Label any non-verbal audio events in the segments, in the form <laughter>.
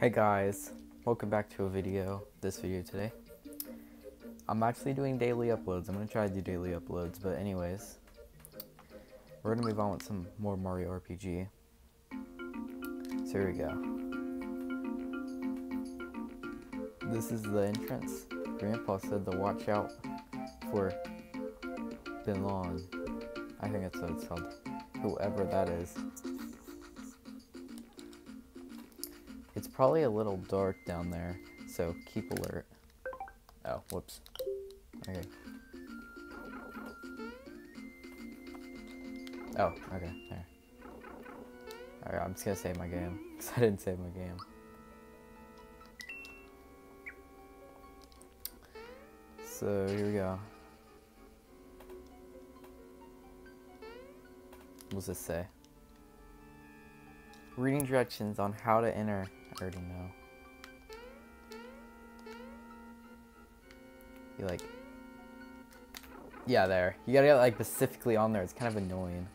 Hey guys, welcome back to a video, this video today. I'm actually doing daily uploads. I'm gonna try to do daily uploads, but anyways. We're gonna move on with some more Mario RPG. So here we go. This is the entrance. Grandpa said to watch out for Belome. I think that's what it's called. Whoever that is. Probably a little dark down there, so keep alert. Oh, whoops. Okay. Oh, okay, there. Alright, I'm just gonna save my game, because <laughs> I didn't save my game. So, here we go. What does this say? Reading directions on how to enter. Already know. You like. Yeah, there. You gotta get like specifically on there. It's kind of annoying.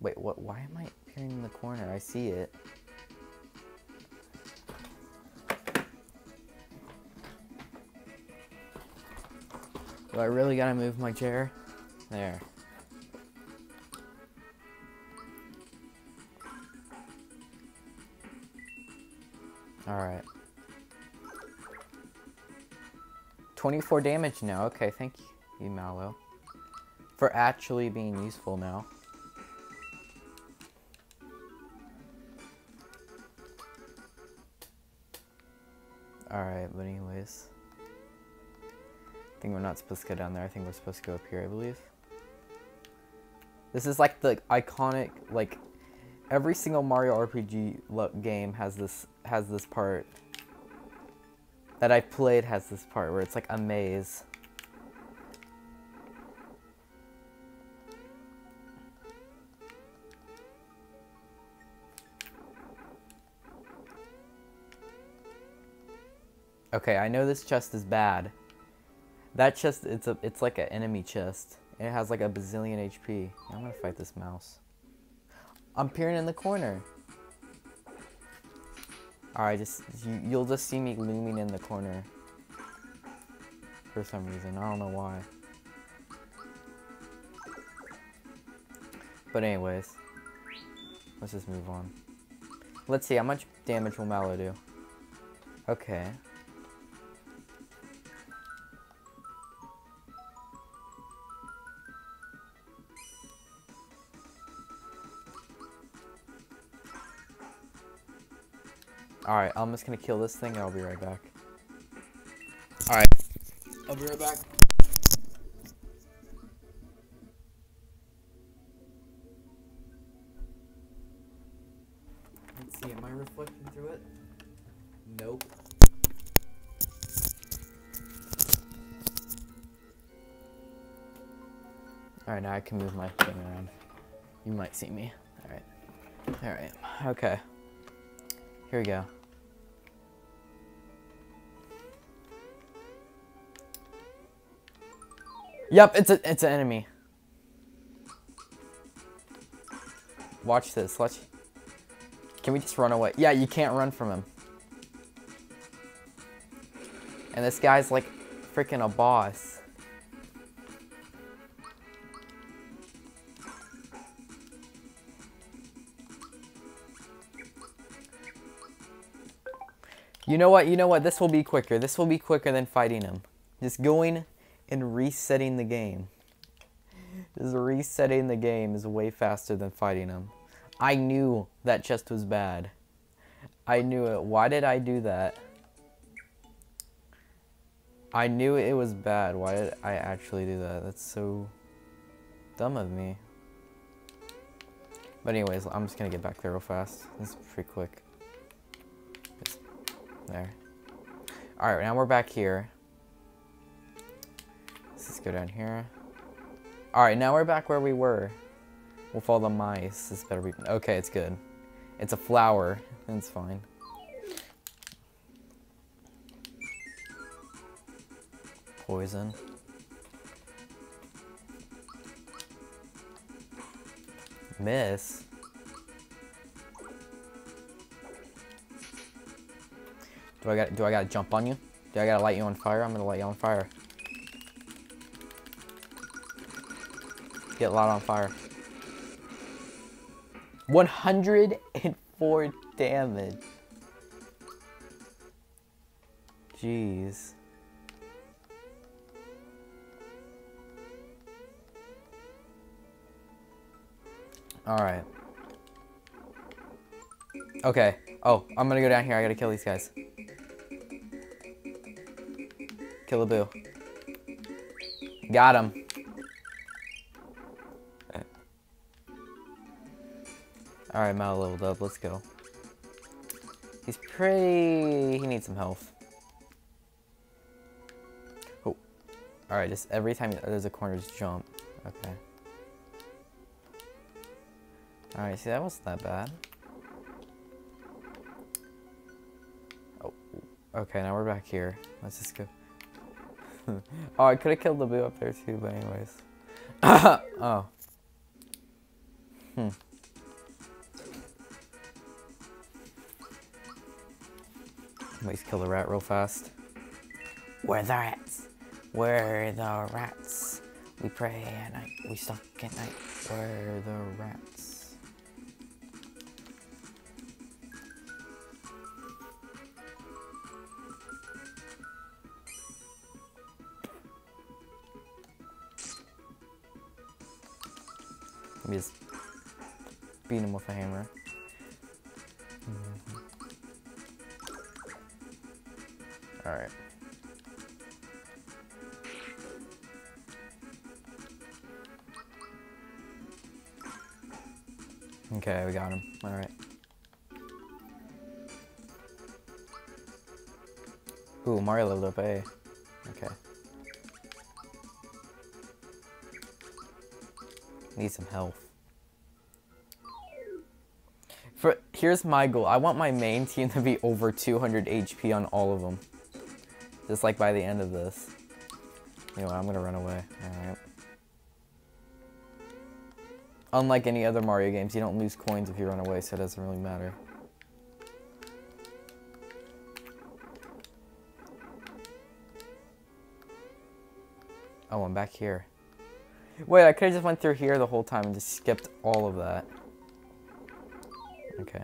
Wait, what? Why am I appearing in the corner? I see it. Do I really gotta move my chair? There. Alright. 24 damage now. Okay, thank you, Mallow. For actually being useful now. Alright, but anyways. I think we're not supposed to go down there. I think we're supposed to go up here, I believe. This is like the iconic, like, every single Mario RPG game has this has this part that I've played has this part where it's like a maze. Okay, I know this chest is bad. That chest, it's a, it's like an enemy chest. It has like a bazillion HP. I'm gonna fight this mouse. I'm peering in the corner. Alright, just you, you'll just see me looming in the corner. For some reason. I don't know why. But anyways. Let's just move on. Let's see, how much damage will Mallow do? Okay. Alright, I'm just gonna kill this thing and I'll be right back. Alright. I'll be right back. Let's see, am I reflecting through it? Nope. Alright, now I can move my thing around. You might see me. Alright. Alright. Okay. Here we go. Yep, it's a it's an enemy. Watch this. Watch. Can we just run away? Yeah, you can't run from him. And this guy's like freaking a boss. You know what? You know what? This will be quicker. This will be quicker than fighting him. Just going and resetting the game. Just resetting the game is way faster than fighting him. I knew that chest was bad. I knew it. Why did I do that? I knew it was bad. Why did I actually do that? That's so dumb of me. But anyways, I'm just gonna get back there real fast. Is pretty quick. There. Alright, now we're back here go down here. Alright, now we're back where we were. We'll follow the mice. This better be... Okay, it's good. It's a flower. It's fine. Poison. Miss? Do I got do I gotta jump on you? Do I gotta light you on fire? I'm gonna light you on fire. Get a lot on fire. 104 damage. Jeez. Alright. Okay. Oh, I'm gonna go down here. I gotta kill these guys. Kill a boo. Got him. Alright, Mal leveled up. Let's go. He's pretty... He needs some health. Oh. Alright, just every time there's a corner, just jump. Okay. Alright, see, that wasn't that bad. Oh. Okay, now we're back here. Let's just go. <laughs> oh, I could have killed the boo up there too, but anyways. <laughs> oh. Hmm. Let's kill the rat real fast. Where the rats? Where the rats? We pray at night, we stalk at night. Where the rats? Let me just beat him with a hammer. Mm -hmm. Alright. Okay, we got him. Alright. Ooh, Mario leveled up A. Okay. Need some health. For Here's my goal. I want my main team to be over 200 HP on all of them. Just like by the end of this. Anyway, I'm gonna run away. Alright. Unlike any other Mario games, you don't lose coins if you run away, so it doesn't really matter. Oh, I'm back here. Wait, I could've just went through here the whole time and just skipped all of that. Okay.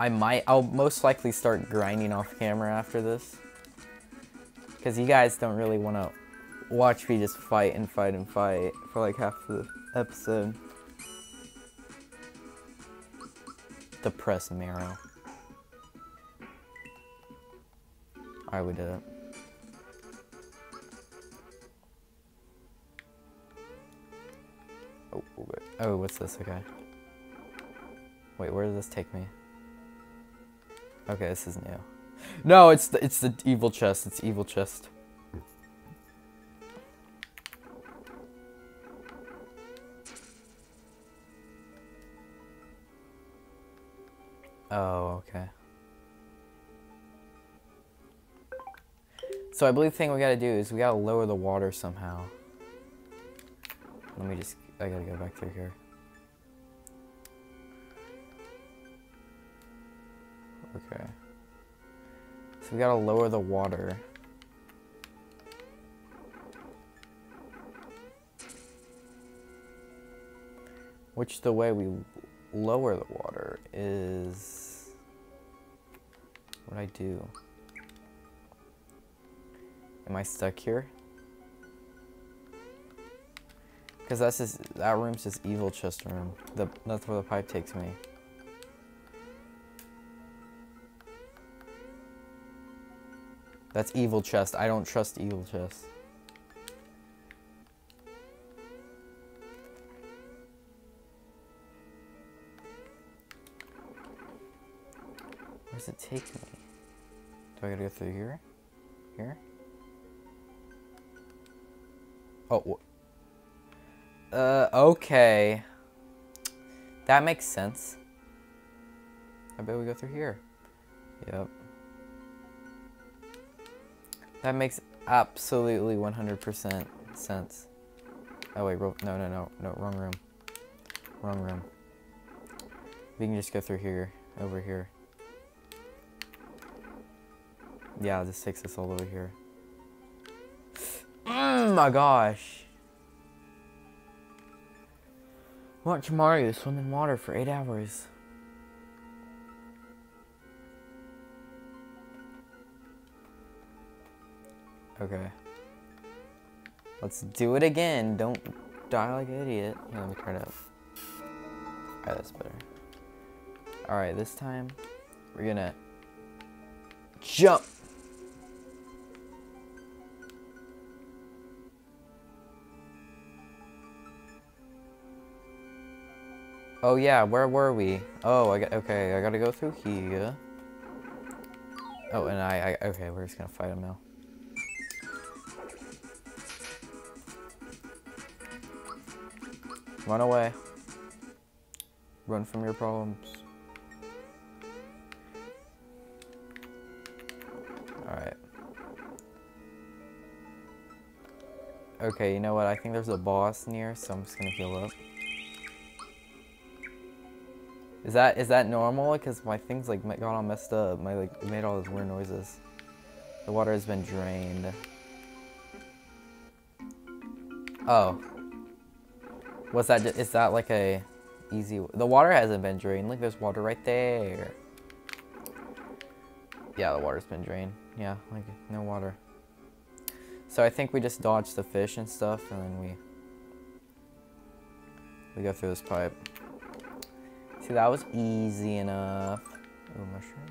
I might, I'll most likely start grinding off camera after this. Because you guys don't really want to watch me just fight and fight and fight for like half the episode. Depressed marrow. Alright, we did it. Uh, oh, oh, what's this? Okay. Wait, where does this take me? Okay, this is new. No, it's the, it's the evil chest. It's evil chest. Oh, okay. So I believe the thing we gotta do is we gotta lower the water somehow. Let me just, I gotta go back through here. Okay. So we gotta lower the water. Which the way we lower the water is... What I do? Am I stuck here? Because that's just, that room's just evil chest room. The, that's where the pipe takes me. That's evil chest. I don't trust evil chest. Where does it take me? Do I gotta go through here? Here? Oh, uh, okay. That makes sense. I bet we go through here. Yep. That makes absolutely 100% sense. Oh wait, no, no, no, no, wrong room. Wrong room. We can just go through here, over here. Yeah, this takes us all over here. Oh my gosh. Watch Mario swim in water for eight hours. Okay. Let's do it again. Don't die like an idiot. Here, let me try it out. Alright, that's better. Alright, this time we're gonna jump. Oh yeah, where were we? Oh, I got okay. I gotta go through here. Oh, and I, I okay. We're just gonna fight him now. Run away. Run from your problems. Alright. Okay, you know what? I think there's a boss near, so I'm just gonna heal up. Is that is that normal? Because my things like got all messed up. My like made all those weird noises. The water has been drained. Oh. Was that is that like a easy? The water hasn't been drained. Look, there's water right there. Yeah, the water's been drained. Yeah, like no water. So I think we just dodge the fish and stuff, and then we we go through this pipe. See, that was easy enough. Ooh, mushroom.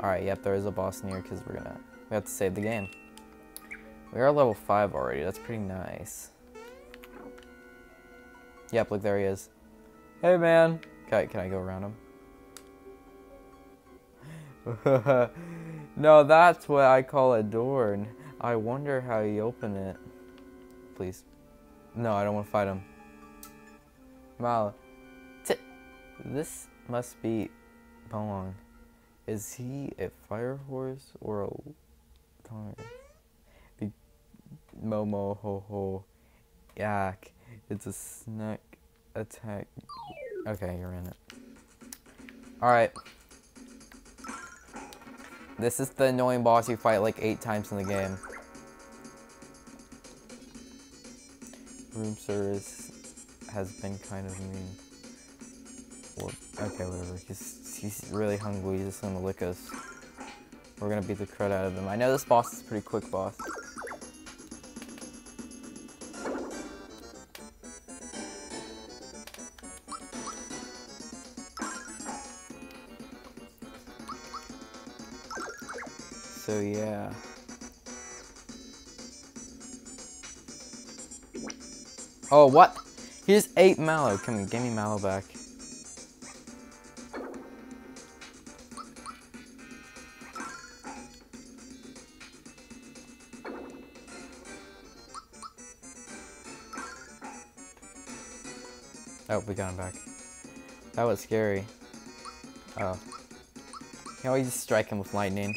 Alright, yep, there is a boss near because we're gonna we have to save the game. We are level 5 already, that's pretty nice. Yep, look, there he is. Hey, man. Can I, can I go around him? <laughs> no, that's what I call a door. And I wonder how you open it. Please. No, I don't want to fight him. Mal. This must be Belome. Is he a fire horse or a Be Momo ho ho yak. It's a snack attack. Okay, you're in it. Alright. This is the annoying boss you fight like eight times in the game. Room service has been kind of mean. Okay, whatever. He's, he's really hungry. He's just gonna lick us. We're gonna beat the crud out of him. I know this boss is a pretty quick boss. Yeah. Oh, what? He just ate Mallow. Come on, give me Mallow back. Oh, we got him back. That was scary. Oh. You always strike him with lightning.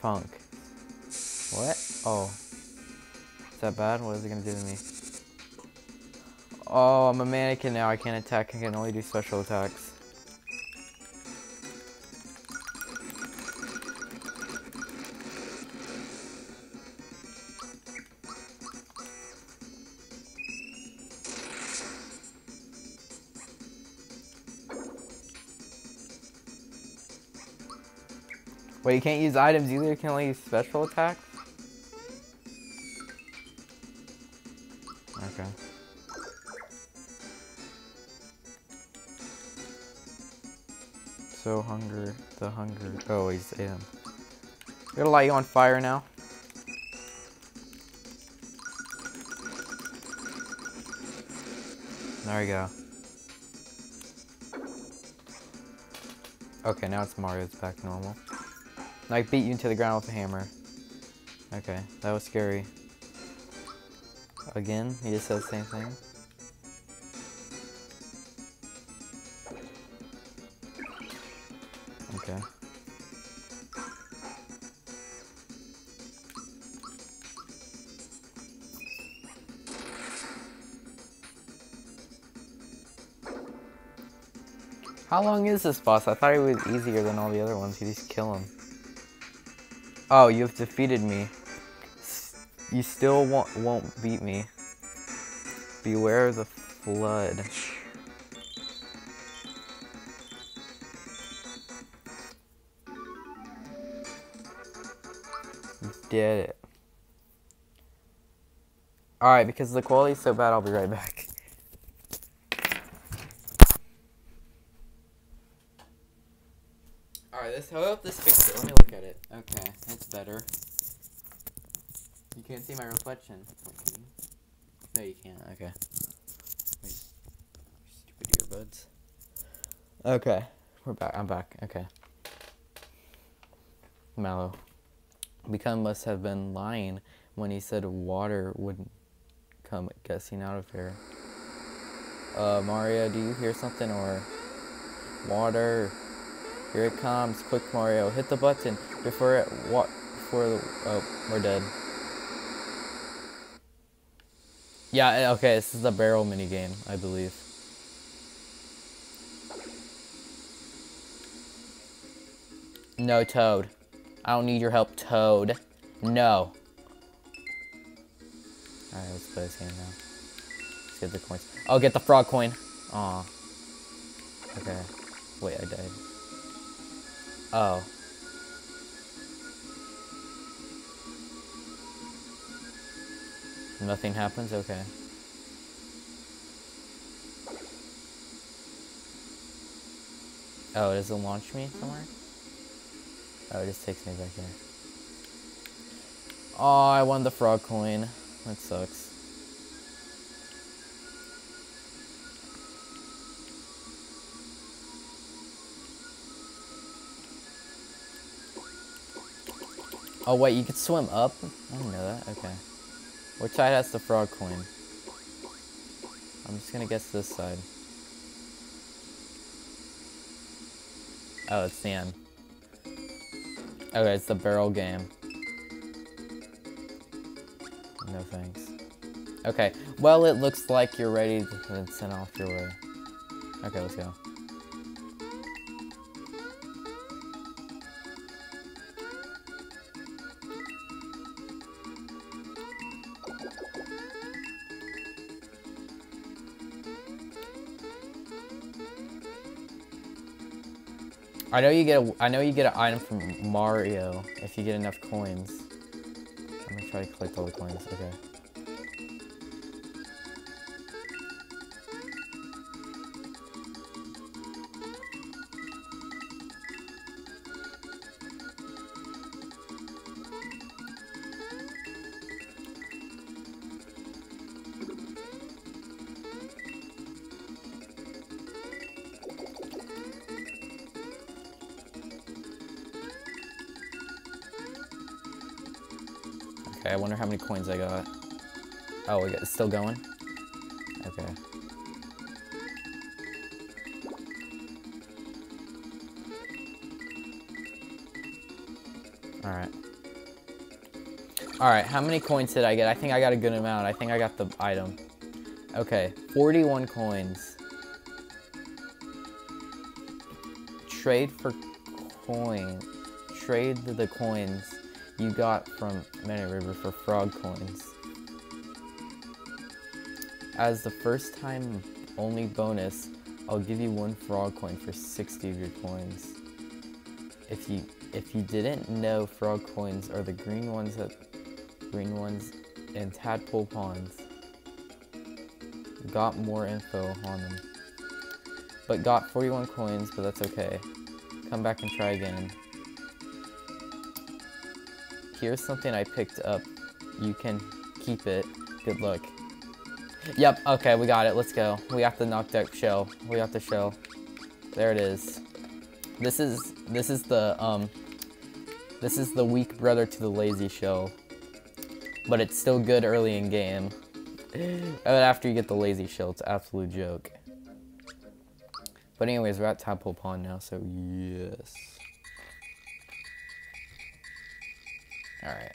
Funk. What? Oh. Is that bad? What is it gonna do to me? Oh, I'm a mannequin now. I can't attack. I can only do special attacks. Wait, you can't use items either? You can only use special attacks? Okay. So hunger, the hunger. Oh, he's him. I'm gonna light you on fire now. There we go. Okay, now it's Mario's back normal. I beat you into the ground with a hammer. Okay, that was scary. Again, he just said the same thing. Okay. How long is this boss? I thought it was easier than all the other ones. You just kill him. Oh, you have defeated me. You still won't, won't beat me. Beware the flood. did it. Alright, because the quality's so bad, I'll be right back. Alright, I hope this fixed it. Let me look at it. Okay, that's better. You can't see my reflection. Wait, can you? No, you can't. Okay. Wait. Stupid earbuds. Okay. We're back. I'm back. Okay. Mallow. Belome must have been lying when he said water would come guessing out of here. Uh, Mario, do you hear something or water? Here it comes. Quick, Mario. Hit the button before it what before the oh we're dead. Yeah, eh, okay, this is the barrel mini game, I believe. No, Toad. I don't need your help, Toad. No. Alright, let's play this game now. Let's get the coins. Oh, get the frog coin. Aw. Okay. Wait, I died. Oh. Nothing happens? Okay. Oh, does it launch me somewhere? Oh, it just takes me back here. Oh, I won the frog coin. That sucks. Oh wait, you could swim up? I didn't know that. Okay. Which side has the frog coin? I'm just gonna guess this side. Oh, it's the end. Okay, it's the barrel game. No thanks. Okay, well it looks like you're ready to send off your way. Okay, let's go. I know you get a, I know you get an item from Mario if you get enough coins. I'm gonna try to collect all the coins. Okay. Okay, I wonder how many coins I got. Oh, it's still going? Okay. Alright. Alright, how many coins did I get? I think I got a good amount. I think I got the item. Okay, 41 coins. Trade for coin. Trade the coins you got from Mana River for frog coins. As the first time only bonus, I'll give you one frog coin for 60 of your coins. If you if you didn't know frog coins are the green ones that green ones in tadpole ponds. Got more info on them. But got 41 coins, but that's okay. Come back and try again here's something I picked up. You can keep it. Good luck. Yep, okay, we got it. Let's go. We got the knocked out shell. We got the shell. There it is. This is this is the um this is the weak brother to the lazy shell. But it's still good early in game. <laughs> but after you get the lazy shell, it's absolute joke. But anyways, we're at Tadpole Pond now, so yes. Alright.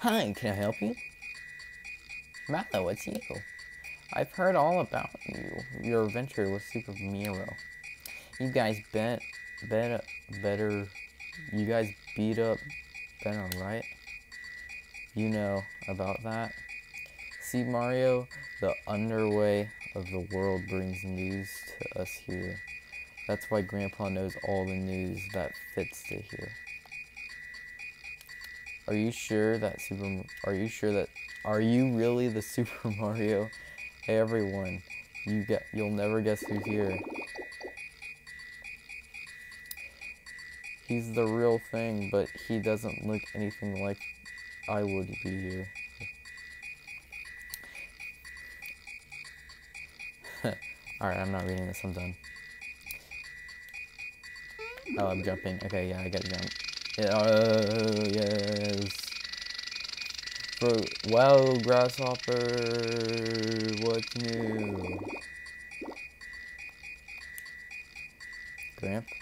Hi, can I help you? Mallow, it's you. I've heard all about you, your adventure with Super Miro. You guys bet, bet, better, you guys beat up Benno, right? You know about that? See, Mario, the underway of the world brings news to us here. That's why Grandpa knows all the news that fits to here. Are you sure that Super? Are you sure that? Are you really the <laughs> Super Mario? Hey everyone, you get. You'll never guess who's here. He's the real thing, but he doesn't look anything like I would be here. <laughs> Alright, I'm not reading this, I'm done. Oh, I'm jumping. Okay, yeah, I gotta jump. Yeah, uh, yes. For, well, Grasshopper, what's new? Grandpa,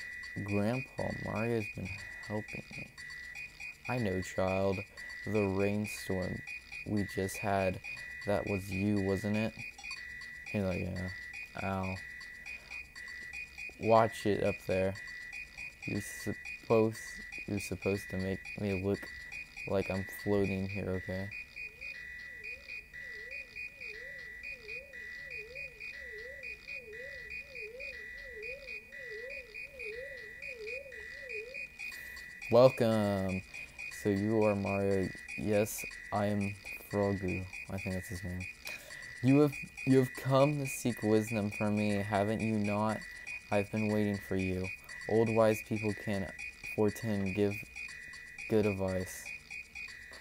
Grandpa, Mario's been helping me. I know, child. The rainstorm we just had, that was you, wasn't it? He's like, yeah. Ow. Watch it up there. You're supposed you're supposed to make me look like I'm floating here, okay? Welcome. So you are Mario. Yes, I am Frogu. I think that's his name. You have you have come to seek wisdom from me, haven't you not? I've been waiting for you. Old wise people can foretend give good advice.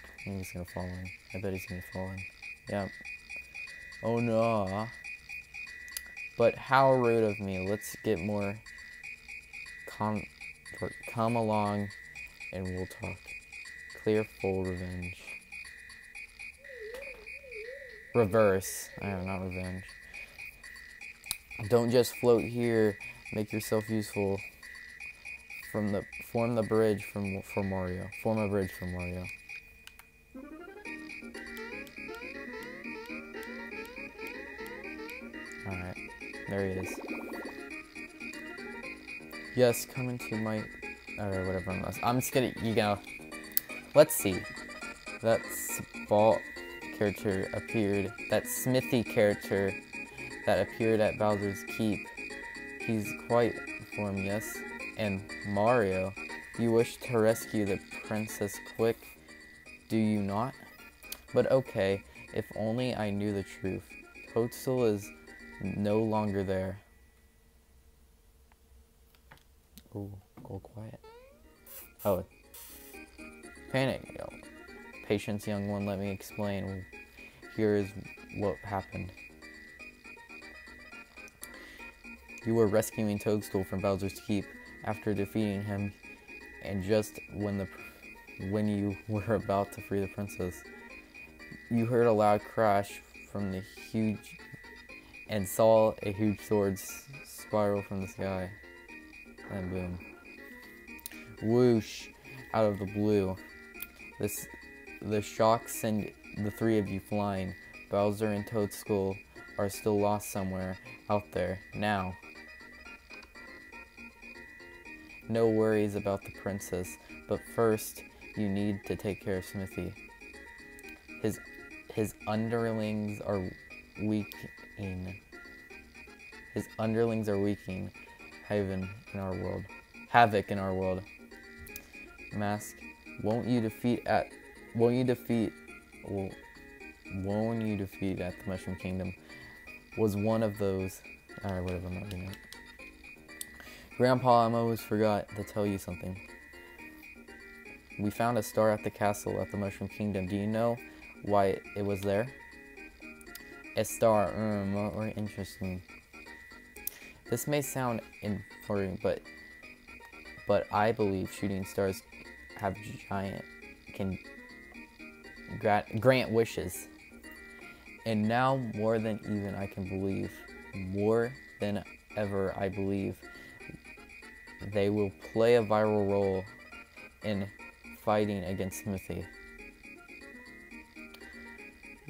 I think he's gonna fall in. I bet he's gonna fall in. Yeah. Oh no. But how rude of me. Let's get more come come along and we'll talk. Clear full revenge. Reverse. I not revenge. Don't just float here. Make yourself useful. From the form the bridge from for Mario. Form a bridge for Mario. Alright. There he is. Yes, come into my or whatever I'm, I'm just gonna you know let's see. That ball character appeared, that Smithy character that appeared at Bowser's Keep. He's quite form, yes. And Mario, you wish to rescue the Princess quick, do you not? But okay, if only I knew the truth. Toadstool is no longer there. Oh, go quiet. Oh, panic. Patience, young one, let me explain. Here is what happened. You were rescuing Toadstool from Bowser's Keep after defeating him, and just when the when you were about to free the princess, you heard a loud crash from the huge and saw a huge sword spiral from the sky. And boom. Whoosh out of the blue. This the shock sent the three of you flying. Bowser and Toadstool are still lost somewhere out there now. No worries about the princess, but first you need to take care of Smithy. His his underlings are weakening. His underlings are weakening. Haven in our world. Havoc in our world. Mack, won't you defeat at won't you defeat won't you defeat at the Mushroom Kingdom was one of those alright whatever I'm not doing it. Grandpa, I almost forgot to tell you something. We found a star at the castle at the Mushroom Kingdom. Do you know why it was there? A star, um, more interesting. This may sound important, but but I believe shooting stars have giant can grant wishes. And now more than even I can believe, more than ever I believe they will play a viral role in fighting against Smithy.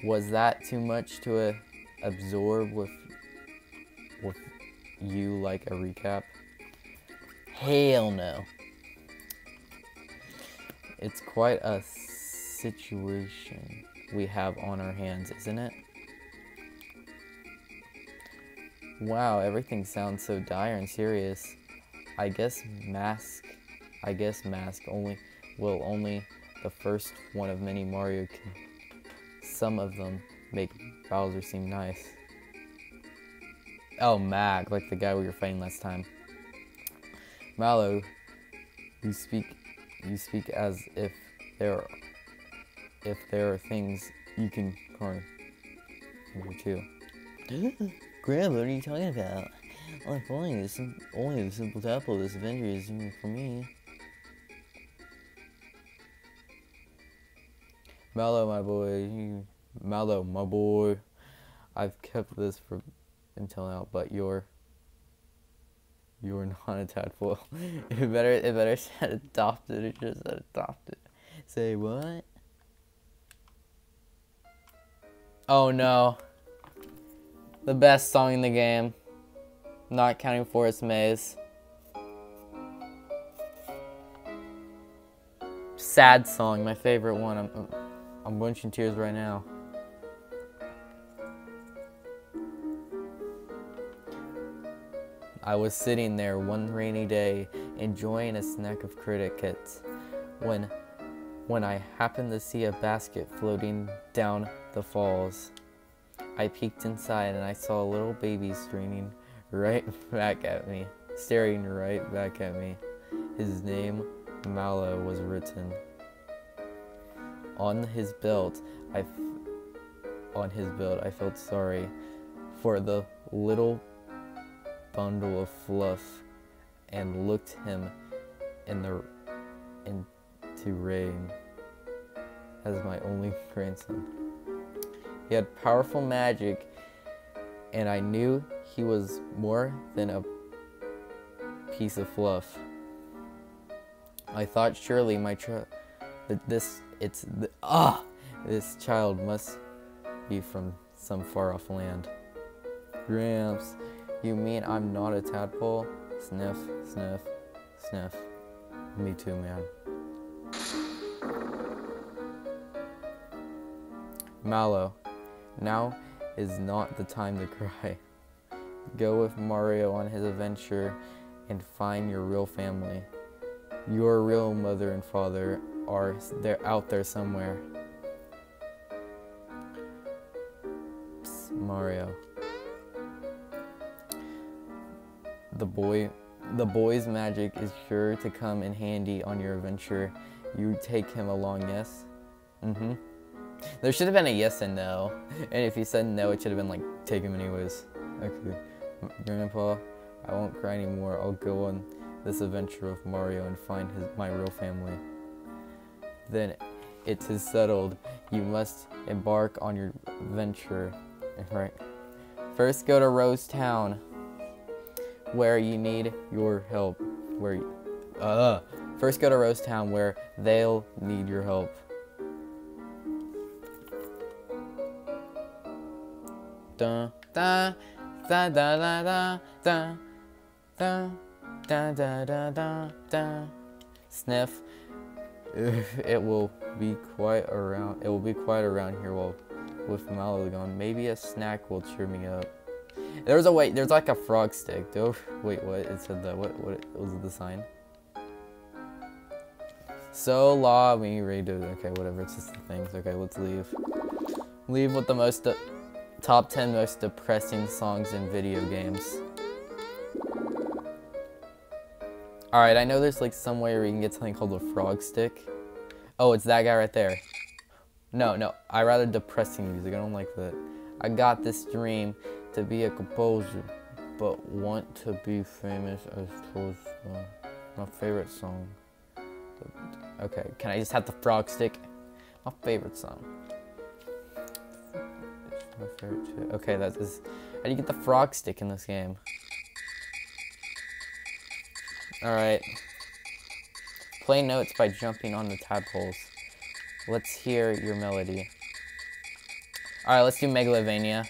Was that too much to uh, absorb with with you like a recap? Hell no. It's quite a situation we have on our hands, isn't it? Wow, everything sounds so dire and serious. I guess Mack, I guess Mack only will only the first one of many Mario can. Some of them make Bowser seem nice. Oh, Mack, like the guy we were fighting last time. Mallow, you speak, you speak as if there, are, if there are things you can corner too. <gasps> Grandma, what are you talking about? Fine. This only the simple tadpole. This adventure is for me. Mallow, my boy. Mallow, my boy. I've kept this for until now, but you're you're not a tadpole. <laughs> it better it better <laughs> said adopted. It just said adopted. Say what? Oh no. The best song in the game. Not counting Forest Maze. Sad song, my favorite one. I'm, I'm, I'm bunching tears right now. I was sitting there one rainy day, enjoying a snack of crickets, when, when I happened to see a basket floating down the falls. I peeked inside and I saw a little baby streaming right back at me, staring right back at me. His name, Mallow, was written. On his belt, I, on his belt, I felt sorry for the little bundle of fluff and looked him in the into rain as my only <laughs> grandson. He had powerful magic, and I knew he was more than a piece of fluff. I thought surely my child, that this it's ah this child must be from some far off land. Gramps, you mean I'm not a tadpole? Sniff, sniff, sniff. Me too, man. Mallow, now is not the time to <laughs> cry. Go with Mario on his adventure and find your real family. Your real mother and father are they're out there somewhere. Psst, Mario. The boy the boy's magic is sure to come in handy on your adventure. You take him along, yes? Mm-hmm. There should have been a yes and no. And if he said no, it should have been like, take him anyways. Okay. Grandpa, I won't cry anymore. I'll go on this adventure with Mario and find his, my real family. Then it is settled. You must embark on your venture. Right. First go to Rose Town, where you need your help. Where you, uh, first go to Rose Town, where they'll need your help. da da da da da da da. Da da da da da da. Sniff. <laughs> It will be quite around it will be quiet around here while with Mallow gone. Maybe a snack will cheer me up. There's a wait there's like a frog stick oh <laughs> wait what? It said that what what was the sign? So law we ready to okay whatever it's just the things. Okay let's leave. Leave with the most uh, Top 10 most depressing songs in video games. Alright, I know there's like some way where you can get something called a frog stick. Oh, it's that guy right there. No, no, I rather depressing music. I don't like that. I got this dream to be a composer, but want to be famous as told my favorite song. Okay, can I just have the frog stick? My favorite song my favorite. Okay, that is. How do you get the frog stick in this game? Alright. Play notes by jumping on the tadpoles. Let's hear your melody. Alright, let's do Megalovania.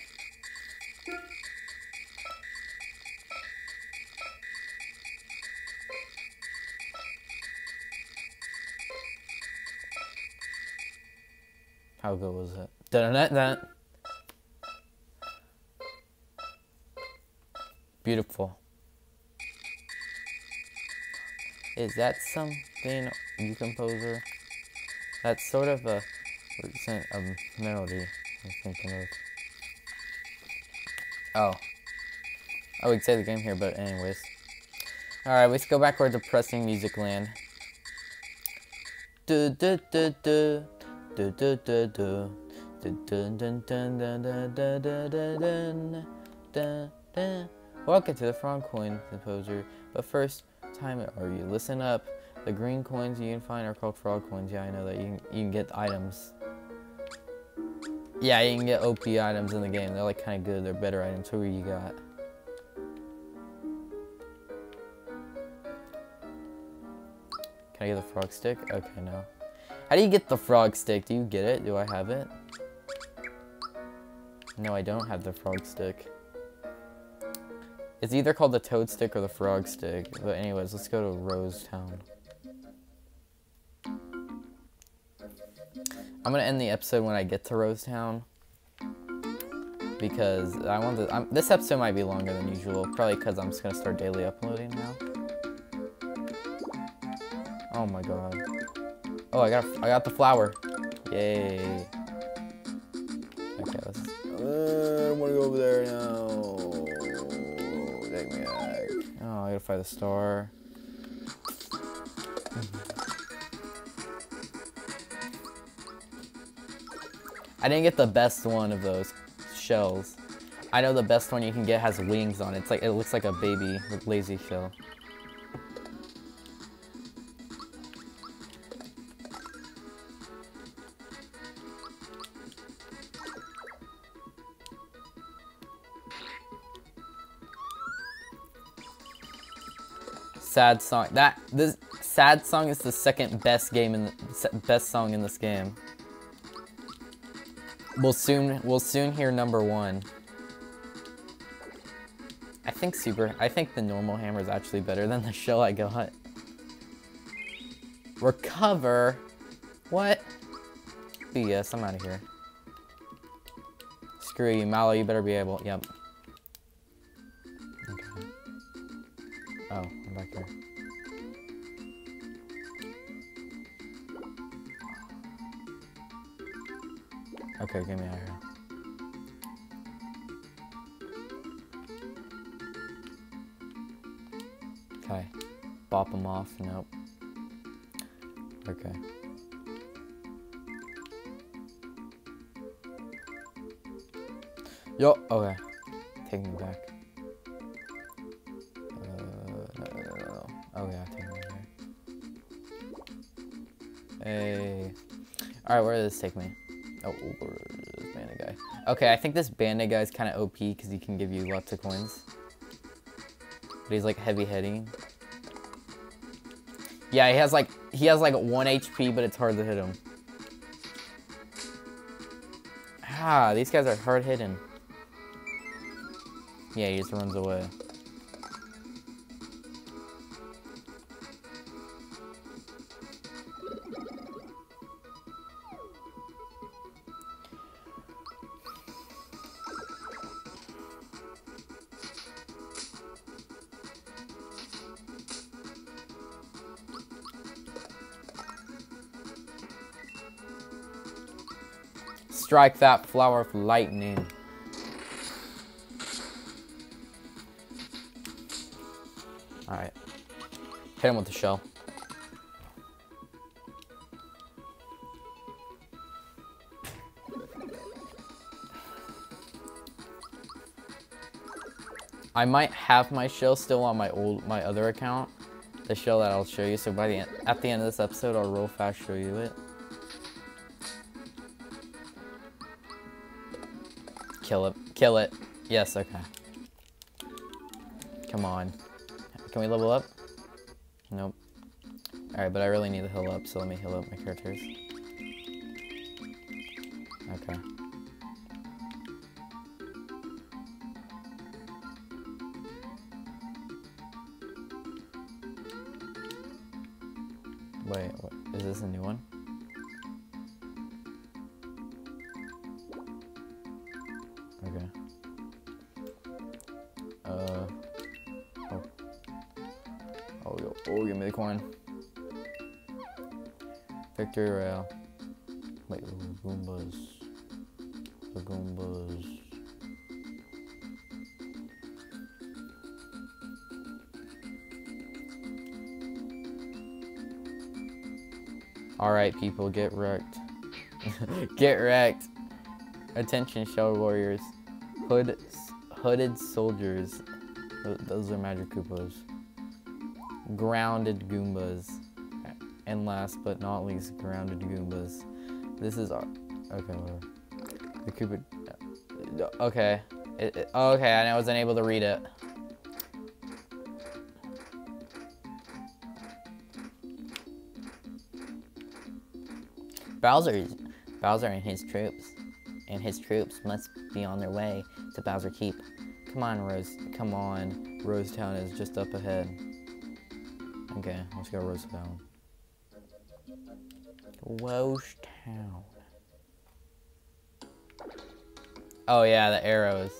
How good was it? Dun dun dun. Beautiful. Is that something you composer? That's sort of a recent um, melody I'm thinking of. Oh. I would say the game here, but anyways. Alright, let's go back to our depressing music land. Du du du du du du du du dun dun dun dun dun dun dun dun dun dun Welcome to the Frog Coin Composer. But first, time it or you? Listen up. The green coins you can find are called frog coins. Yeah, I know that you can, you can get items. Yeah, you can get OP items in the game. They're like kind of good. They're better items. Who you got? Can I get the frog stick? Okay, no. How do you get the frog stick? Do you get it? Do I have it? No, I don't have the frog stick. It's either called the toad stick or the frog stick. But anyways, let's go to Rose Town. I'm gonna end the episode when I get to Rose Town because I want to. I'm, this episode might be longer than usual, probably because I'm just gonna start daily uploading now. Oh my god! Oh, I got I got the flower! Yay! Okay, let's. Uh, I want to go over there now. Find the star. I didn't get the best one of those shells. I know the best one you can get has wings on it. It's like it looks like a baby lazy shell. Sad song. That this sad song is the second best game in the best song in this game. We'll soon we'll soon hear number one. I think super. I think the normal hammer is actually better than the shell I got. Recover. What? BS. I'm out of here. Screw you, Mallow. You better be able. Yep. Okay. Oh, There. Okay, get me out of here. Okay. Bop them off. Nope. Okay. Yo, okay. Take me back. Alright, where does this take me? Oh, this bandit guy. Okay, I think this bandit guy is kind of OP because he can give you lots of coins. But he's like heavy hitting. Yeah, he has like he has like one HP, but it's hard to hit him. Ah, these guys are hard hitting. Yeah, he just runs away. Strike that flower of lightning. Alright. Hit him with the shell. I might have my shell still on my old my other account. The shell that I'll show you. So by the end, at the end of this episode, I'll real fast show you it. Kill it. Kill it. Yes, okay. Come on. Can we level up? Nope. Alright, but I really need to heal up, so let me heal up my characters. Alright, people, get wrecked. <laughs> get wrecked. Attention, Shell Warriors. Hood, hooded soldiers. Those are Magic Koopas. Grounded Goombas. And last but not least, grounded Goombas. This is our. Okay, whatever. The Koopa. Uh, okay. It, it, okay, I wasn't able to read it. Bowser, Bowser and his troops, and his troops must be on their way to Bowser Keep. Come on, Rose. Come on. Rosetown is just up ahead. Okay, let's go Rose Town. Rosetown. Rosetown. Oh yeah, the arrows.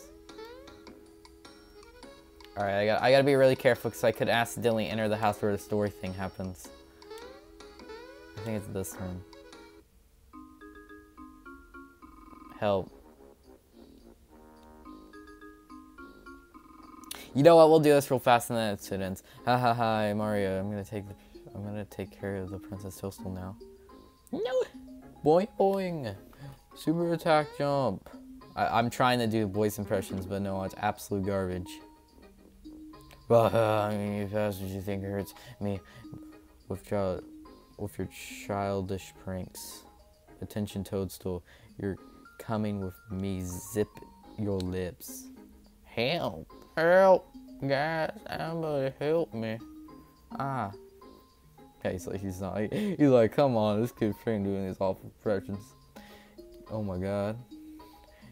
Alright, I got I gotta be really careful because I could accidentally enter the house where the story thing happens. I think it's this one. Help. You know what? We'll do this real fast and then it ends. Ha ha ha, Mario. I'm gonna take the, I'm gonna take care of the Princess Toadstool now. No. Boing boing. Super attack jump. I, am trying to do voice impressions, but no, it's absolute garbage. But uh, I mean, as fast as you think it hurts me with child, with your childish pranks. Attention, Toadstool. You're coming with me. Zip your lips. Help! Help! Guys, somebody help me. Ah. Okay, so he's not. He's like, come on, this kid's freaking doing these awful impressions. Oh my god.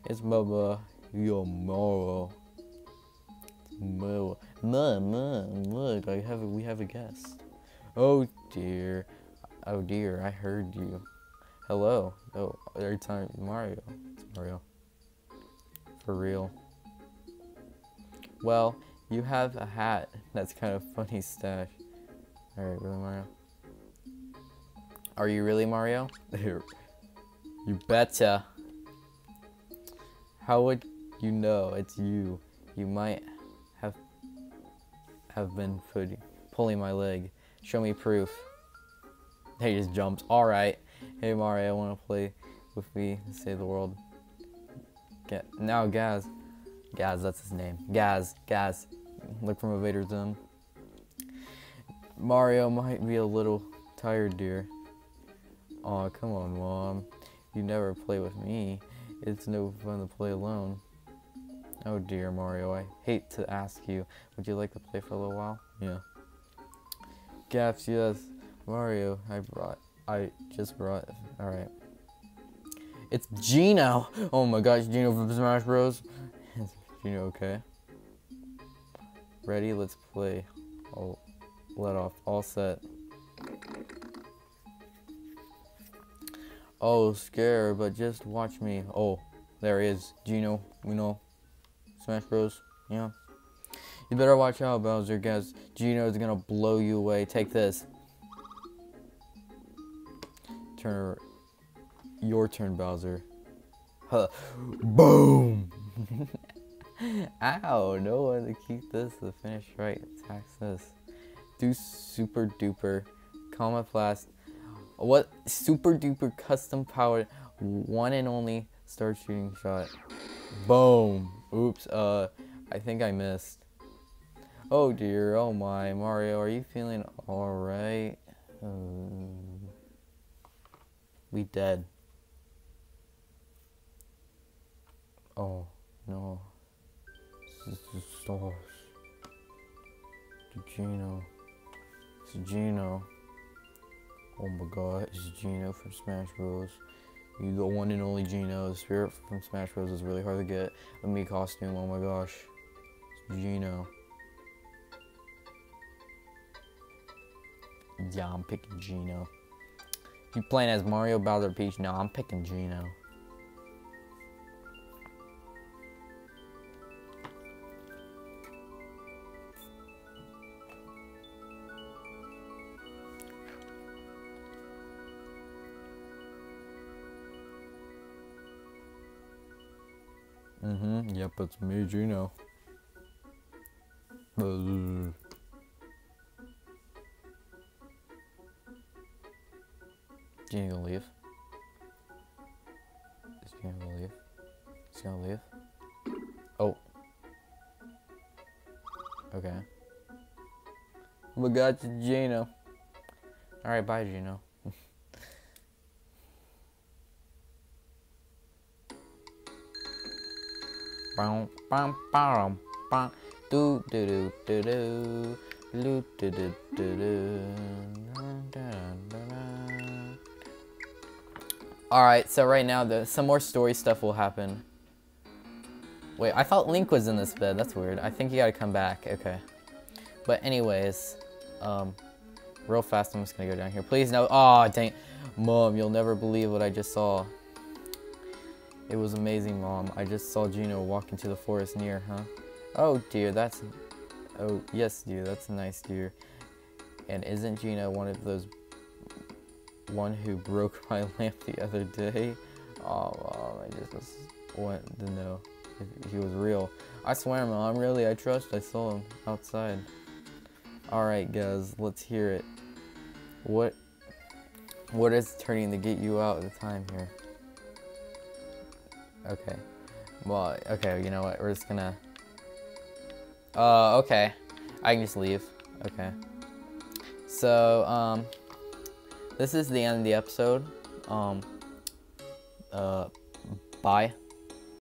It's Bubba Yomoro. Mo, ma, ma, look, I have a, we have a guest. Oh dear, oh dear, I heard you. Hello. Oh, every time Mario. It's Mario. For real. Well, you have a hat. That's kind of funny stash. Alright, really Mario? Are you really Mario? <laughs> you betcha. How would you know it's you? You might have have been pulling my leg. Show me proof. He just jumps. Alright. Hey Mario, wanna play with me save the world? Get now Gaz. Gaz, that's his name. Gaz, Gaz. Look from Invader Zim. Mario might be a little tired, dear. Aw, come on, Mom. You never play with me. It's no fun to play alone. Oh dear, Mario, I hate to ask you. Would you like to play for a little while? Yeah. Gaps, yes. Mario, I brought I just brought. All right. It's Geno. Oh my gosh, Geno from Smash Bros. Is Geno okay? Ready? Let's play. I'll let off. All set. Oh, scare, but just watch me. Oh, there he is. Geno, we know. Smash Bros. Yeah. You better watch out, Bowser, guys. Geno is gonna blow you away. Take this. Turn. Your turn, Bowser. Huh. Boom! <laughs> Ow, no one to keep this the finish right. Attacks this. Do super duper. Comma blast. What super duper custom powered one and only star shooting shot. Boom. Oops, uh, I think I missed. Oh dear, oh my, Mario, are you feeling alright? Um, we dead. Oh, no. This is stars. The Geno. It's Geno. Oh my god, it's Geno from Smash Bros. You the one and only Geno. The spirit from Smash Bros is really hard to get. A me costume, oh my gosh. It's Geno. Yeah, I'm picking Geno. You playing as Mario Bowser Peach? No, I'm picking Geno. Mm-hmm. Yep, it's me, Geno. Uh, Geno gonna leave? Is Geno gonna leave? Is he gonna leave? Oh. Okay. We got to Geno. Alright, bye, Geno. Alright, so right now, the, some more story stuff will happen. Wait, I thought Link was in this bed. That's weird. I think you gotta come back. Okay. But anyways, um, real fast, I'm just gonna go down here. Please no. Oh, dang. Mom, you'll never believe what I just saw. It was amazing, Mom. I just saw Geno walk into the forest near, huh? Oh, dear, that's... Oh, yes, dear, that's a nice, dear. And isn't Geno one of those... One who broke <laughs> my lamp the other day? Oh, Mom, I just was, want to know if he was real. I swear, Mom, really, I trust I saw him outside. Alright, guys, let's hear it. What... What is turning to get you out of the time here? Okay. Well, okay, you know what? We're just gonna... Uh, okay. I can just leave. Okay. So, um... This is the end of the episode. Um... Uh... Bye.